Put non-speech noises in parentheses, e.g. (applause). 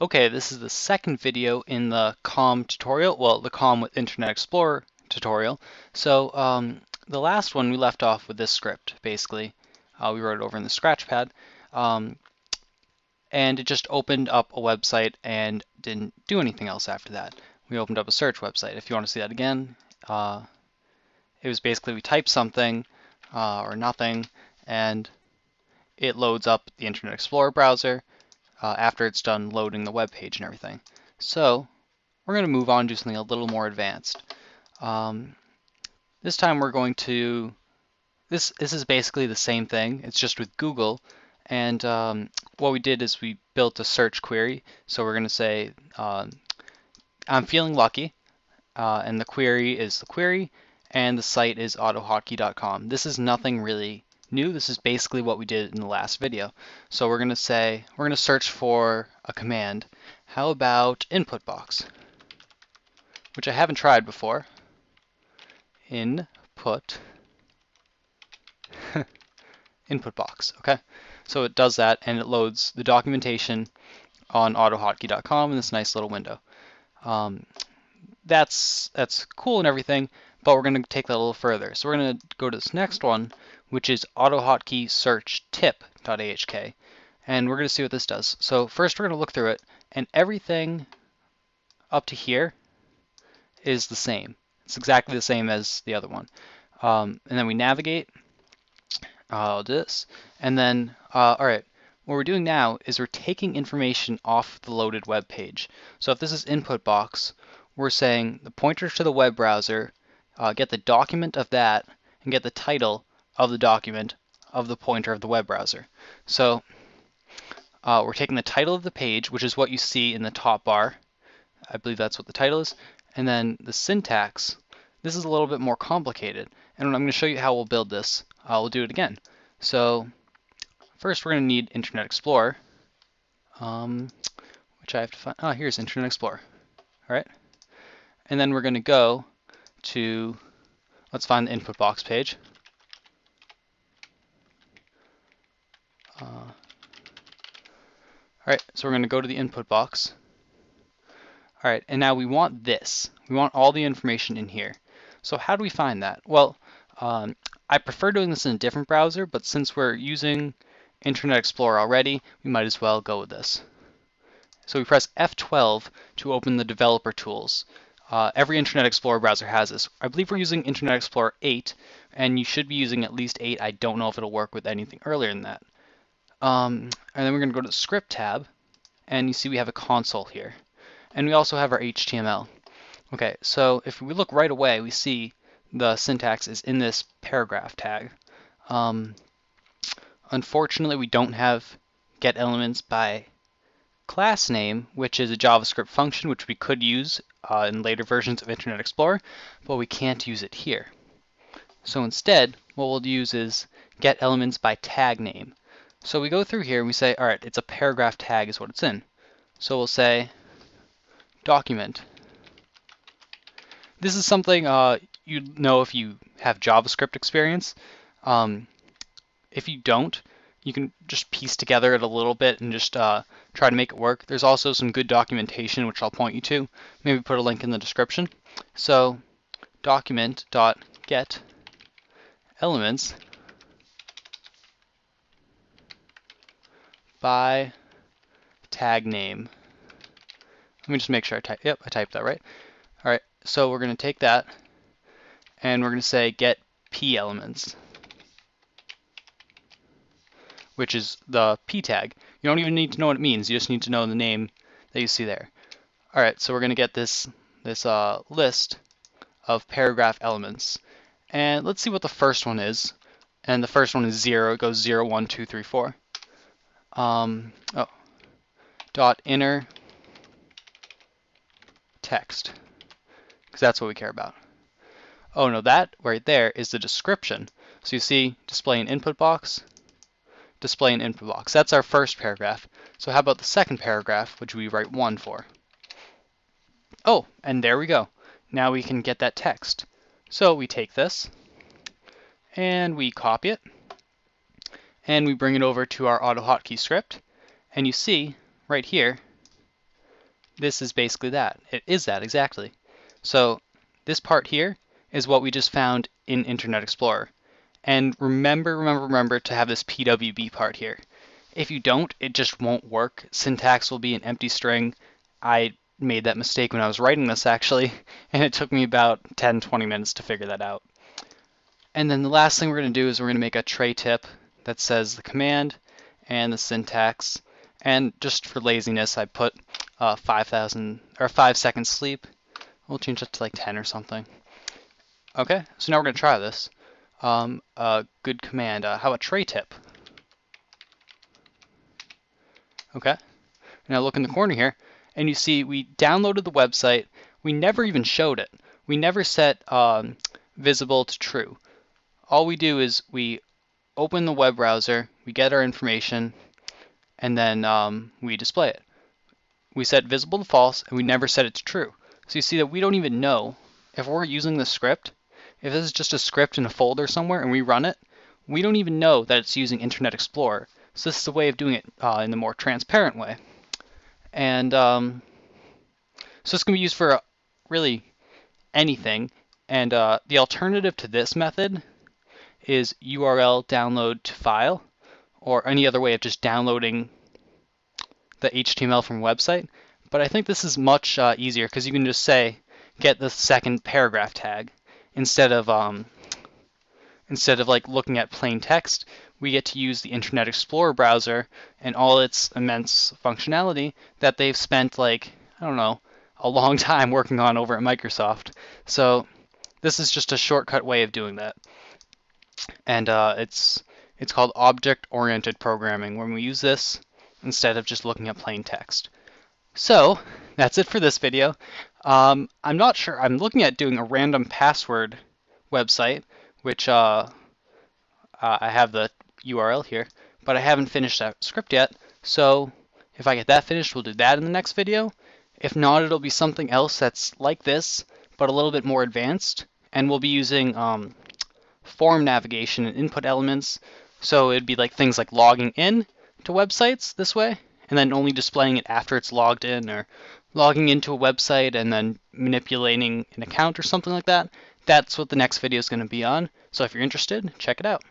Okay, this is the second video in the COM tutorial, well, the COM with Internet Explorer tutorial. So um, the last one we left off with this script, basically. Uh, we wrote it over in the Scratchpad. Um, and it just opened up a website and didn't do anything else after that. We opened up a search website. If you want to see that again, uh, it was basically we type something uh, or nothing, and it loads up the Internet Explorer browser, uh, after it's done loading the web page and everything. So we're going to move on to something a little more advanced. Um, this time we're going to, this, this is basically the same thing, it's just with Google. And um, what we did is we built a search query. So we're going to say, uh, I'm feeling lucky, uh, and the query is the query, and the site is autohotkey.com. This is nothing really new. This is basically what we did in the last video. So we're going to say, we're going to search for a command. How about input box? Which I haven't tried before. Input (laughs) input box, okay? So it does that and it loads the documentation on autohotkey.com in this nice little window. Um, that's that's cool and everything, but we're going to take that a little further. So we're going to go to this next one, which is autohotkey search tip.ahk. And we're going to see what this does. So first we're going to look through it, and everything up to here is the same. It's exactly the same as the other one. Um, and then we navigate, uh, this, and then, uh, all right, what we're doing now is we're taking information off the loaded web page. So if this is input box, we're saying the pointers to the web browser, uh, get the document of that, and get the title of the document of the pointer of the web browser. So uh, we're taking the title of the page, which is what you see in the top bar. I believe that's what the title is. And then the syntax, this is a little bit more complicated. And I'm going to show you how we'll build this. Uh, we'll do it again. So first we're going to need Internet Explorer, um, which I have to find. Oh, here's Internet Explorer. All right. And then we're going to go to, let's find the input box page. All right, so we're going to go to the input box. All right, and now we want this. We want all the information in here. So how do we find that? Well, um, I prefer doing this in a different browser, but since we're using Internet Explorer already, we might as well go with this. So we press F12 to open the developer tools. Uh, every Internet Explorer browser has this. I believe we're using Internet Explorer 8, and you should be using at least 8. I don't know if it'll work with anything earlier than that. Um, and then we're going to go to the script tab, and you see we have a console here. And we also have our HTML. Okay, so if we look right away, we see the syntax is in this paragraph tag. Um, unfortunately, we don't have get elements by class name, which is a JavaScript function which we could use uh, in later versions of Internet Explorer, but we can't use it here. So instead, what we'll use is get elements by tag name. So we go through here and we say, all right, it's a paragraph tag is what it's in. So we'll say document. This is something uh, you know if you have JavaScript experience. Um, if you don't, you can just piece together it a little bit and just uh, try to make it work. There's also some good documentation which I'll point you to. Maybe put a link in the description. So document.get elements by tag name. Let me just make sure I type, yep, I typed that right. All right, so we're gonna take that and we're gonna say get p elements, which is the p tag. You don't even need to know what it means, you just need to know the name that you see there. All right, so we're gonna get this, this uh, list of paragraph elements. And let's see what the first one is. And the first one is zero, it goes zero, one, two, three, four um, oh, dot inner text, because that's what we care about. Oh no, that right there is the description. So you see display an input box, display an input box. That's our first paragraph. So how about the second paragraph, which we write one for? Oh, and there we go. Now we can get that text. So we take this and we copy it and we bring it over to our AutoHotkey script. And you see right here, this is basically that. It is that exactly. So this part here is what we just found in Internet Explorer. And remember, remember, remember to have this PWB part here. If you don't, it just won't work. Syntax will be an empty string. I made that mistake when I was writing this actually, (laughs) and it took me about 10, 20 minutes to figure that out. And then the last thing we're going to do is we're going to make a tray tip that says the command and the syntax. And just for laziness, I put uh, 5,000 or 5 seconds sleep. We'll change that to like 10 or something. Okay, so now we're going to try this. Um, a good command. Uh, how about tray tip? Okay. Now look in the corner here, and you see we downloaded the website. We never even showed it. We never set um, visible to true. All we do is we open the web browser, we get our information, and then um, we display it. We set visible to false, and we never set it to true. So you see that we don't even know if we're using the script, if this is just a script in a folder somewhere and we run it, we don't even know that it's using Internet Explorer. So this is a way of doing it uh, in the more transparent way. And um, so going to be used for uh, really anything. And uh, the alternative to this method is URL download to file, or any other way of just downloading the HTML from website. But I think this is much uh, easier because you can just say get the second paragraph tag instead of um, instead of like looking at plain text. We get to use the Internet Explorer browser and all its immense functionality that they've spent like I don't know a long (laughs) time working on over at Microsoft. So this is just a shortcut way of doing that and uh, it's it's called object-oriented programming when we use this instead of just looking at plain text. So that's it for this video. Um, I'm not sure. I'm looking at doing a random password website, which uh, uh, I have the URL here, but I haven't finished that script yet. So if I get that finished, we'll do that in the next video. If not, it'll be something else that's like this, but a little bit more advanced. And we'll be using um, form navigation and input elements. So it'd be like things like logging in to websites this way, and then only displaying it after it's logged in, or logging into a website and then manipulating an account or something like that. That's what the next video is going to be on. So if you're interested, check it out.